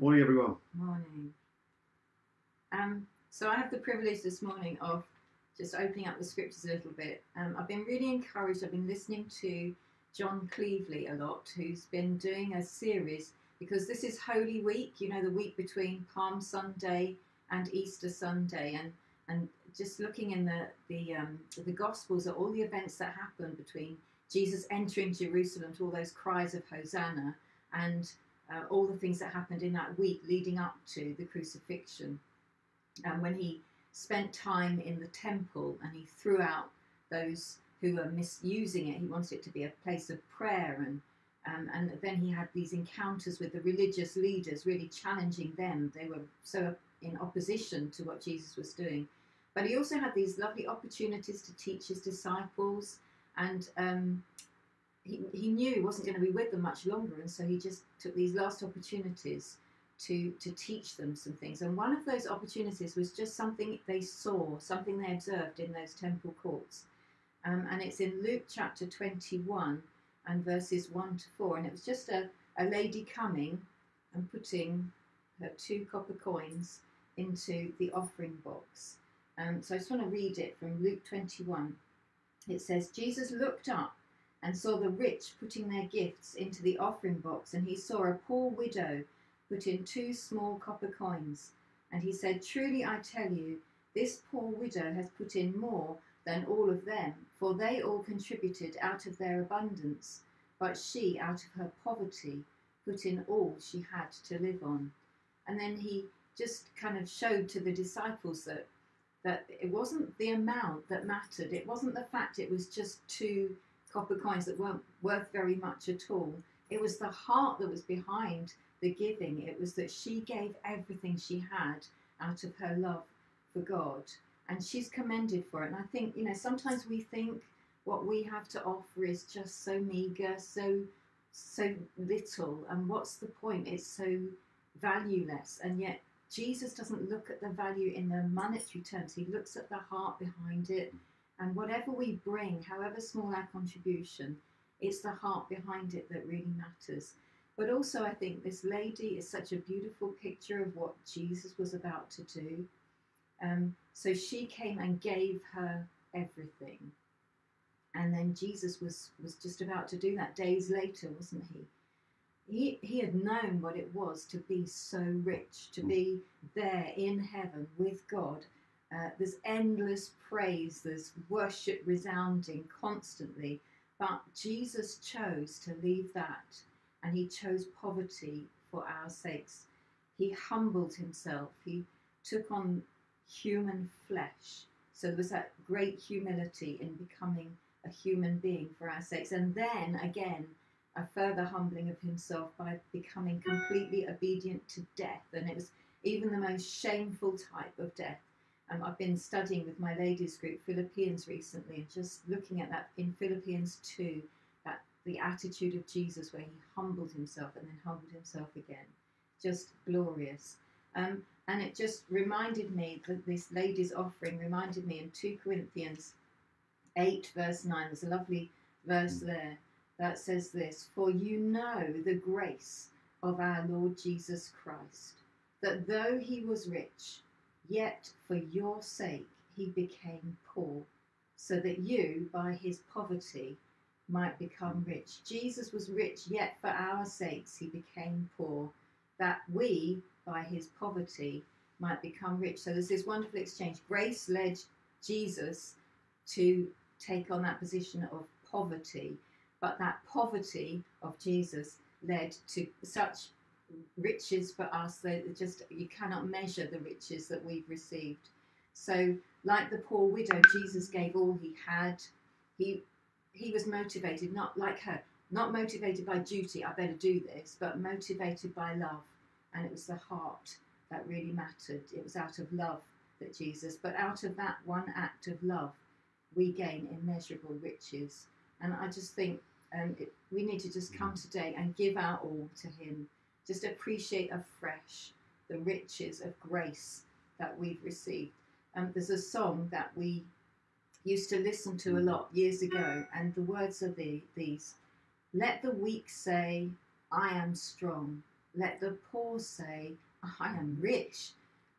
Morning, everyone. Morning. Um, so I have the privilege this morning of just opening up the scriptures a little bit. Um, I've been really encouraged. I've been listening to John Cleveley a lot, who's been doing a series because this is Holy Week. You know, the week between Palm Sunday and Easter Sunday, and and just looking in the the um, the Gospels at all the events that happened between Jesus entering Jerusalem to all those cries of Hosanna and uh, all the things that happened in that week leading up to the crucifixion. And when he spent time in the temple and he threw out those who were misusing it, he wanted it to be a place of prayer. And, um, and then he had these encounters with the religious leaders, really challenging them. They were so in opposition to what Jesus was doing. But he also had these lovely opportunities to teach his disciples and um, he, he knew he wasn't going to be with them much longer, and so he just took these last opportunities to to teach them some things. And one of those opportunities was just something they saw, something they observed in those temple courts. Um, and it's in Luke chapter 21 and verses 1 to 4. And it was just a, a lady coming and putting her two copper coins into the offering box. Um, so I just want to read it from Luke 21. It says, Jesus looked up and saw the rich putting their gifts into the offering box, and he saw a poor widow put in two small copper coins. And he said, Truly I tell you, this poor widow has put in more than all of them, for they all contributed out of their abundance, but she, out of her poverty, put in all she had to live on. And then he just kind of showed to the disciples that that it wasn't the amount that mattered. It wasn't the fact it was just two copper coins that weren't worth very much at all. It was the heart that was behind the giving. It was that she gave everything she had out of her love for God. And she's commended for it. And I think, you know, sometimes we think what we have to offer is just so meager, so so little, and what's the point? It's so valueless. And yet Jesus doesn't look at the value in the monetary terms. He looks at the heart behind it and whatever we bring, however small our contribution, it's the heart behind it that really matters. But also, I think this lady is such a beautiful picture of what Jesus was about to do. Um, so she came and gave her everything. And then Jesus was, was just about to do that days later, wasn't he? He, he had known what it was to be so rich, to be there in heaven with God uh, there's endless praise, there's worship resounding constantly. But Jesus chose to leave that and he chose poverty for our sakes. He humbled himself, he took on human flesh. So there was that great humility in becoming a human being for our sakes. And then again, a further humbling of himself by becoming completely obedient to death. And it was even the most shameful type of death um, I've been studying with my ladies group Philippians recently, and just looking at that in Philippians 2, that the attitude of Jesus where he humbled himself and then humbled himself again. Just glorious. Um, and it just reminded me that this lady's offering reminded me in 2 Corinthians 8, verse 9, there's a lovely verse mm. there that says this For you know the grace of our Lord Jesus Christ, that though he was rich, Yet for your sake he became poor, so that you, by his poverty, might become hmm. rich. Jesus was rich, yet for our sakes he became poor, that we, by his poverty, might become rich. So there's this wonderful exchange. Grace led Jesus to take on that position of poverty, but that poverty of Jesus led to such riches for us that just you cannot measure the riches that we've received. So, like the poor widow, Jesus gave all he had. He he was motivated, not like her, not motivated by duty, I better do this, but motivated by love. And it was the heart that really mattered. It was out of love that Jesus, but out of that one act of love, we gain immeasurable riches. And I just think um, it, we need to just come mm. today and give our all to Him just appreciate afresh the riches of grace that we've received. Um, there's a song that we used to listen to a lot years ago, and the words are the, these Let the weak say, I am strong. Let the poor say, I am rich.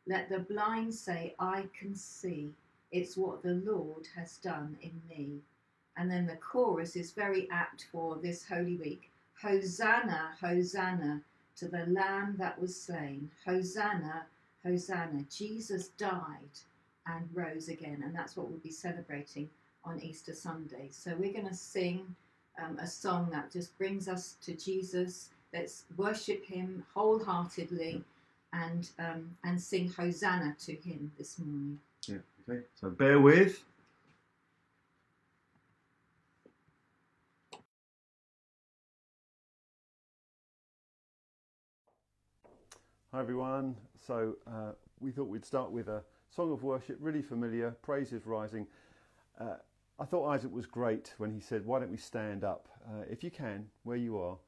Let the blind say, I can see. It's what the Lord has done in me. And then the chorus is very apt for this Holy Week. Hosanna, Hosanna to the Lamb that was slain. Hosanna, Hosanna. Jesus died and rose again. And that's what we'll be celebrating on Easter Sunday. So we're going to sing um, a song that just brings us to Jesus. Let's worship him wholeheartedly and, um, and sing Hosanna to him this morning. Yeah, okay. So bear with. Hi everyone. So uh, we thought we'd start with a song of worship, really familiar, Praise Is Rising. Uh, I thought Isaac was great when he said, Why don't we stand up? Uh, if you can, where you are,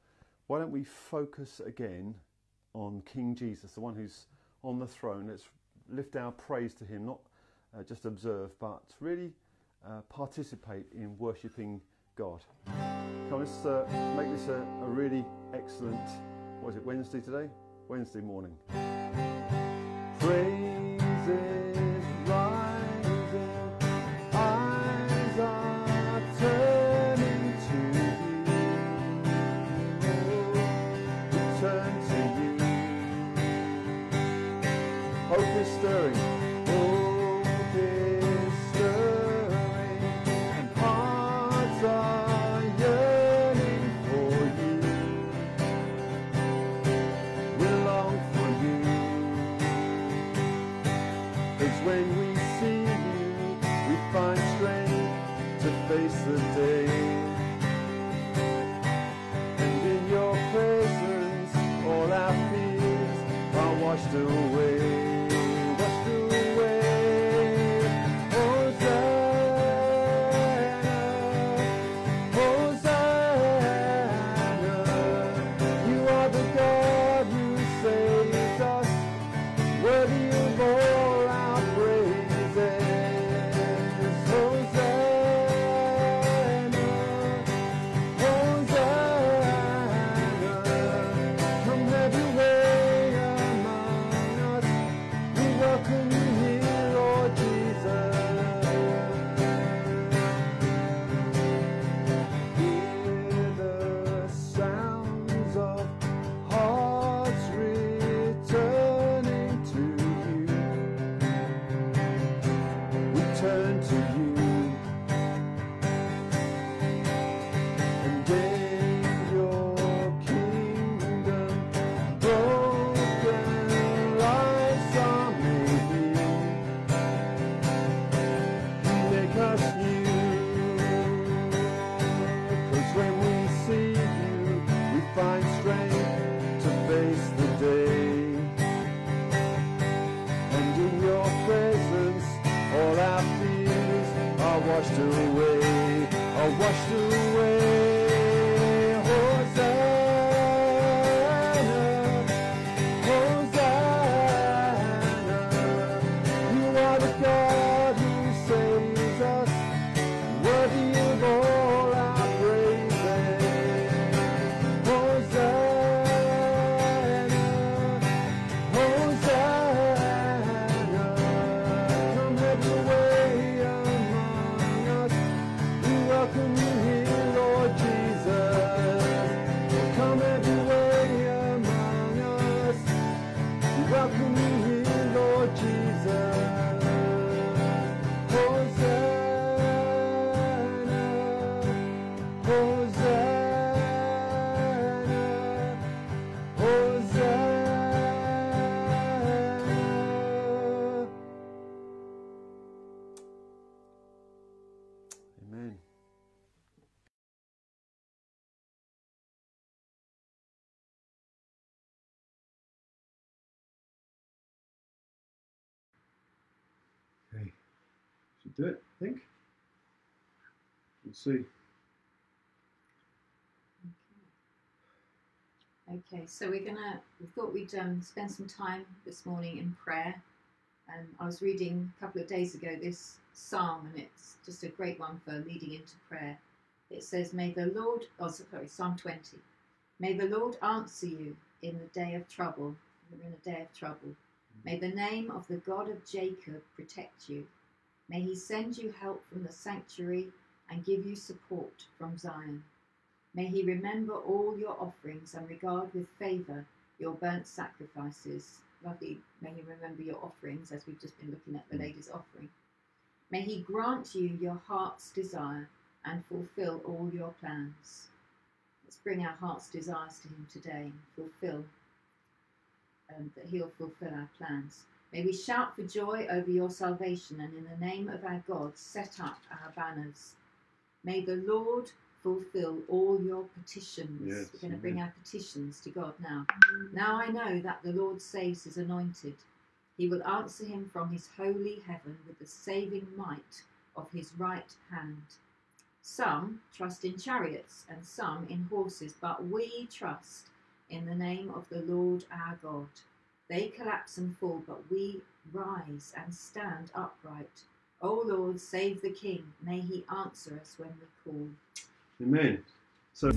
why don't we focus again on King Jesus, the one who's on the throne? Let's lift our praise to him, not uh, just observe, but really uh, participate in worshipping God. Come, let's uh, make this a, a really excellent, what is it, Wednesday today? Wednesday morning. Washed away. Do it, I think. We'll see. Okay, so we're gonna. We thought we'd um, spend some time this morning in prayer. Um, I was reading a couple of days ago this psalm, and it's just a great one for leading into prayer. It says, "May the Lord," oh sorry, Psalm twenty. May the Lord answer you in the day of trouble. We're in a day of trouble. May the name of the God of Jacob protect you. May he send you help from the sanctuary and give you support from Zion. May he remember all your offerings and regard with favour your burnt sacrifices. Lovely, may he remember your offerings as we've just been looking at the lady's offering. May he grant you your heart's desire and fulfill all your plans. Let's bring our heart's desires to him today and fulfill, um, that he'll fulfill our plans. May we shout for joy over your salvation and in the name of our God set up our banners. May the Lord fulfill all your petitions. Yes, We're going to bring our petitions to God now. Now I know that the Lord saves his anointed. He will answer him from his holy heaven with the saving might of his right hand. Some trust in chariots and some in horses, but we trust in the name of the Lord our God. They collapse and fall, but we rise and stand upright. O Lord, save the King. May he answer us when we call. Amen. So.